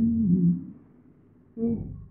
Mm-hmm. Mm.